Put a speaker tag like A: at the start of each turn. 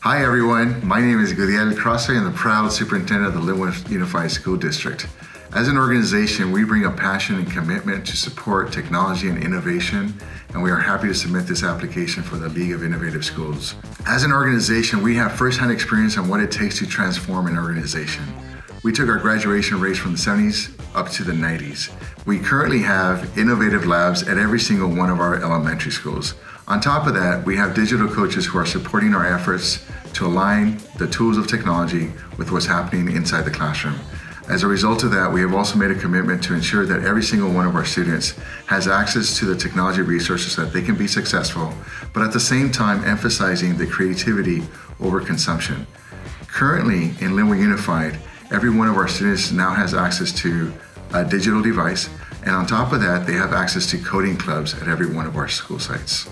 A: Hi everyone, my name is Gudiel Crosse. I'm the proud superintendent of the Lynwood Unified School District. As an organization, we bring a passion and commitment to support technology and innovation, and we are happy to submit this application for the League of Innovative Schools. As an organization, we have firsthand experience on what it takes to transform an organization. We took our graduation rates from the 70s up to the 90s. We currently have innovative labs at every single one of our elementary schools. On top of that, we have digital coaches who are supporting our efforts to align the tools of technology with what's happening inside the classroom. As a result of that, we have also made a commitment to ensure that every single one of our students has access to the technology resources so that they can be successful, but at the same time emphasizing the creativity over consumption. Currently in Lynwood Unified, every one of our students now has access to a digital device, and on top of that, they have access to coding clubs at every one of our school sites.